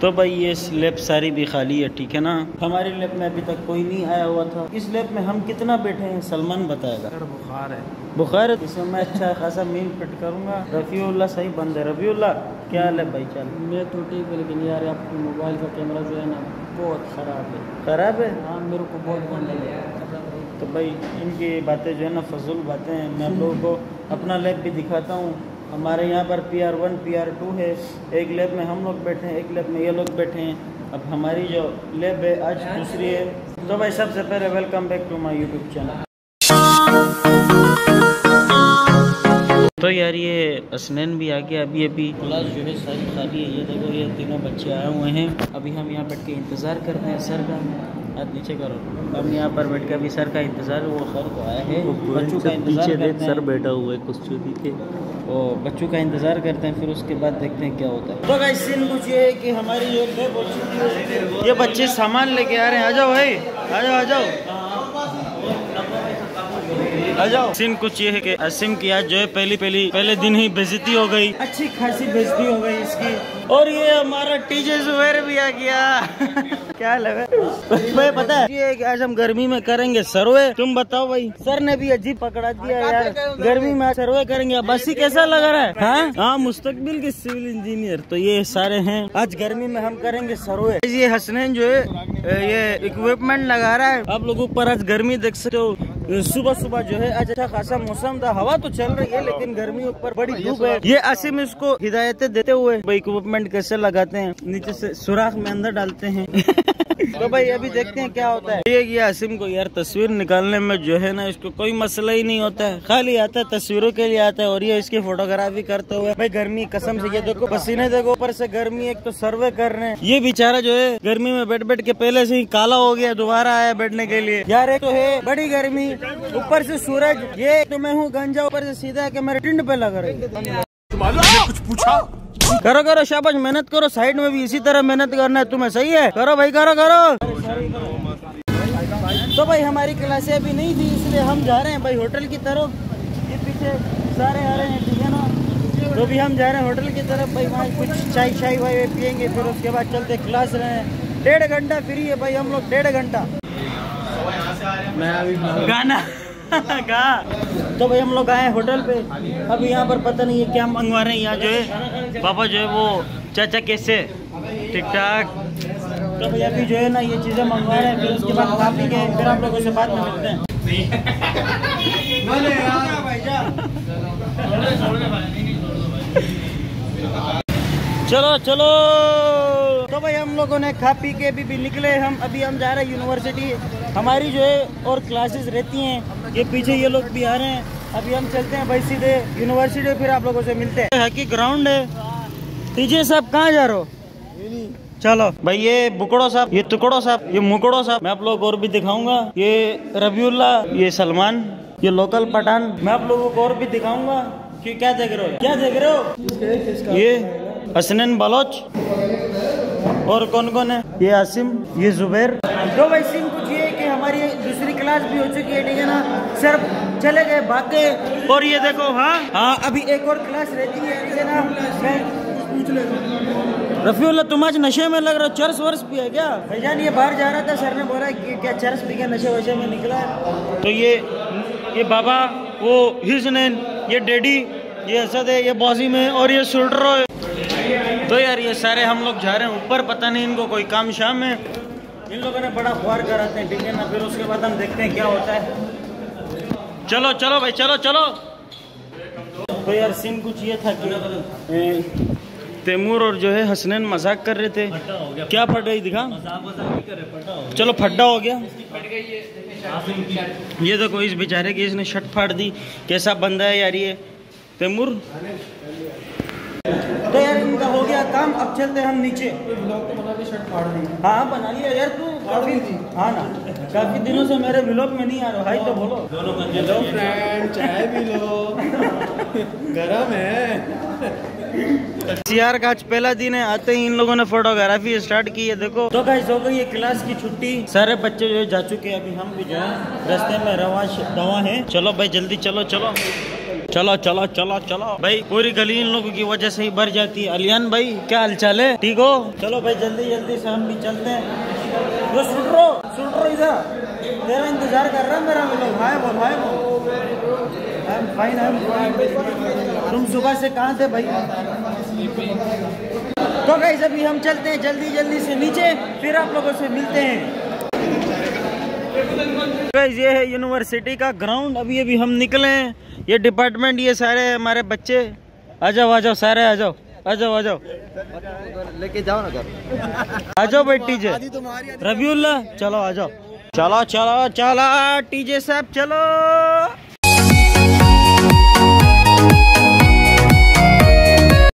तो भाई ये स्लैब सारी भी खाली है ठीक है ना? हमारी लैब में अभी तक कोई नहीं आया हुआ था। इस लैब में हम कितना बैठे हैं सलमान बताएगा। बुखार है। बुखार है? इसमें मैं अच्छा खासा मील फिट करूँगा। रफ़ीउल्ला सही बंद है। रफ़ीउल्ला क्या हाल है भाई चल? मैं तो ठीक है लेकिन यार आपके मोबाइल का कैमरा जो है ना बहुत ख़राब है। खराब है? हाँ मेरे को बहुत गंदा लगा। तो भाई इनकी बातें जो है ना फजूल बातें हैं। मैं आप लोगों को अपना लैब भी दिखाता हूँ। हमारे यहाँ पर P R one P R two है। एक लैब में हम लोग बैठे हैं एक लैब में ये लोग बैठे हैं। अब हमारी जो लैब है आज दूसरी है। तो भाई सबसे पहले welcome back to my YouTube channel तो यार ये असनैन भी आ गया अभी अभी। क्लास जो है सारी खाली है। ये देखो ये तीनों बच्चे आए हुए हैं। अभी हम यहाँ बैठ के इंतज़ार कर रहे हैं सर का। हाथ नीचे करो। हम यहाँ पर बैठ के अभी सर का इंतज़ार वो सर को आया है। बच्चों का इंतज़ार करते हैं। बैठा हुआ है कुछ के। वो बच्चों का इंतज़ार करते हैं फिर उसके बाद देखते हैं क्या होता है। तो गाइस सीन कुछ ये है कि हमारी चुकी ये बच्चे सामान लेके आ रहे हैं। आ जाओ भाई। आ जाओ आ जाओ। सीन कुछ ये है कि असीम की आज जो है पहली पहली पहले दिन ही बेजती हो गई। अच्छी खासी बेजती हो गई इसकी। और ये हमारा टीचर जुबैर भी आ गया। क्या लगा? भाई पता है? ये आज हम गर्मी में करेंगे सर्वे। तुम बताओ भाई। सर ने भी अजीब पकड़ा दिया यार। गर्मी में आज सर्वे करेंगे। बस ही कैसा लग रहा है? हाँ? हाँ? मुस्तकबिल के सिविल इंजीनियर। तो ये सारे हैं। आज गर्मी में हम करेंगे सर्वे। ये हसनैन जो है ये इक्विपमेंट लगा रहा है। आप लोग ऊपर आज गर्मी देख। सकते हो सुबह सुबह जो है, आज अच्छा खासा मौसम था। हवा तो चल रही है, लेकिन गर्मी ऊपर बड़ी धूप है। ये आसिम इसको हिदायतें देते हुए इक्विपमेंट कैसे लगाते हैं? नीचे से सुराख में अंदर डालते हैं। तो भाई, अभी देखते हैं क्या होता है। ये ये आसिम को यार तस्वीर निकालने में जो है ना, इसको कोई मसला ही नहीं होता है। खाली आता है, तस्वीरों के लिए आता है, और ये इसकी फोटोग्राफी करते हुए, भाई, गर्मी कसम से, ये देखो, पसीने देखो, ऊपर से गर्मी, एक तो सर्वे कर रहे हैं। ये बेचारा जो है, गर्मी में बैठ बैठ के पहले से ही काला हो गया, दोबारा आया बैठने के लिए। यार, एक तो है, बड़ी गर्मी। ऊपर से सूरज ये तो मैं हूँ गंजा ऊपर से सीधा के मेरे टिंड पे लग रही कुछ पूछा? करो करो शाबाश मेहनत करो साइड में भी इसी तरह मेहनत करना है तुम्हें सही है। करो भाई करो करो। तो भाई हमारी क्लासे अभी नहीं थी इसलिए हम जा रहे हैं भाई होटल की तरफ़। ये पीछे सारे आ रहे हैं ठीक है ना? तो भी हम जा रहे हैं होटल की तरफ़। भाई वहाँ कुछ चाय चाय वाय पियेंगे फिर उसके बाद चलते क्लास रहे हैं। डेढ़ घंटा फ्री है भाई हम लोग डेढ़ घंटा। मैं अभी गाना। गा। तो भाई हम लोग आए होटल पे। अब यहाँ पर पता नहीं है क्या मंगवा रहे हैं। यहाँ जो है पापा जो है वो चाचा कैसे? ठीक ठाक। तो भाई अभी जो है ना ये चीज़ें मंगवा रहे हैं। फिर उसके बाद खा पी के फिर आप लोगों से बाद में मिलते हैं। चलो चलो। तो भाई हम लोगों ने खा पी के अभी भी निकले हम। अभी हम जा रहे हैं यूनिवर्सिटी हमारी जो है और क्लासेस रहती हैं। ये पीछे ये लोग भी आ रहे हैं। अभी हम चलते हैं भाई सीधे यूनिवर्सिटी फिर आप लोगों से मिलते हैं। हकी ग्राउंड है। टीचर साहब, कहाँ जा रहे हो? चलो। भाई ये बुकड़ो साहब, ये टुकड़ो साहब, ये मुकड़ो साहब। मैं आप लोग और भी दिखाऊँगा। ये रबीउल्ला ये सलमान, ये लोकल पठान। मैं आप लोगों को और भी दिखाऊँगा कि क्या देख रहे हो। क्या देख रहे हो? ये हसनैन बलोच। और कौन कौन है? ये आसिम ये जुबैर। तो भाई कुछ ये कि हमारी दूसरी क्लास भी हो चुकी है ठीक है ना? सर चले गए भाग गए और ये देखो हाँ? हाँ अभी एक और क्लास रहती है ठीक है ना? मैं पूछ ले रफीउल्ला तुम आज नशे में लग रहा हो चर्स वर्स पिया क्या? भाईजान ये बाहर जा रहा था सर ने बोला कि क्या चर्स पी के नशे वशे में निकला है? तो ये ये बाबा वो हिजनैन ये डैडी ये असद है ये बॉजी में और ये सुल्ट्रो है। तो यार ये सारे हम लोग जा रहे हैं ऊपर पता नहीं इनको कोई काम शाम है। इन लोगों ने बड़ा खुआर कराते हैं ठीक है ना? फिर उसके बाद हम देखते हैं क्या होता है। चलो चलो भाई चलो चलो। तो यार सीन कुछ ये था कि तैमूर और जो है हसनैन मज़ाक कर रहे थे। क्या फट गई दिखा? चलो फड्डा हो गया। ये देखो इस बेचारे की इसने शर्ट फाड़ दी। कैसा बंदा है यार ये? तैमूर? तो यार इनका हो गया काम अब चलते हैं हम नीचे। हाँ। हाँ बना लिया यार तू। काफ़ी हाँ ना। काफ़ी दिनों से मेरे ब्लॉग में नहीं आ रहा भाई तो बोलो। हेलो फ्रेंड चाय पी लो। गरम है। सीआर का आज पहला दिन है आते ही इन लोगों ने फोटोग्राफी स्टार्ट की है देखो। तो गाइस हो गई है क्लास की छुट्टी। सारे बच्चे जो है जा चुके हैं अभी हम भी जो है रास्ते में रवा दवा है। चलो भाई जल्दी चलो चलो। चलो चलो चलो चलो। भाई, पूरी गली इन लोगों की वजह से ही भर जाती है। अलियान भाई, क्या हालचाल है? ठीक हो? चलो भाई, जल्दी जल्दी से हम भी चलते हैं। तो सुन रो सुन रो इधर। तेरा इंतज़ार कर रहा है मेरा मतलब हाय बोल हाय बोल फाइन आई तुम सुबह से कहाँ थे भाई? तो गाइस अभी हम चलते हैं जल्दी जल्दी से नीचे। फिर आप लोगों से मिलते हैं। ये है यूनिवर्सिटी का ग्राउंड अभी अभी हम निकले हैं। ये डिपार्टमेंट ये सारे हमारे बच्चे। आ जाओ आ जाओ सारे आ जाओ। आ जाओ आ जाओ। लेके जाओ ना घर। आ जाओ भाई टीजे। रबीउल्ला चलो आ जाओ। चलो चलो चलो टीजे साहब चलो।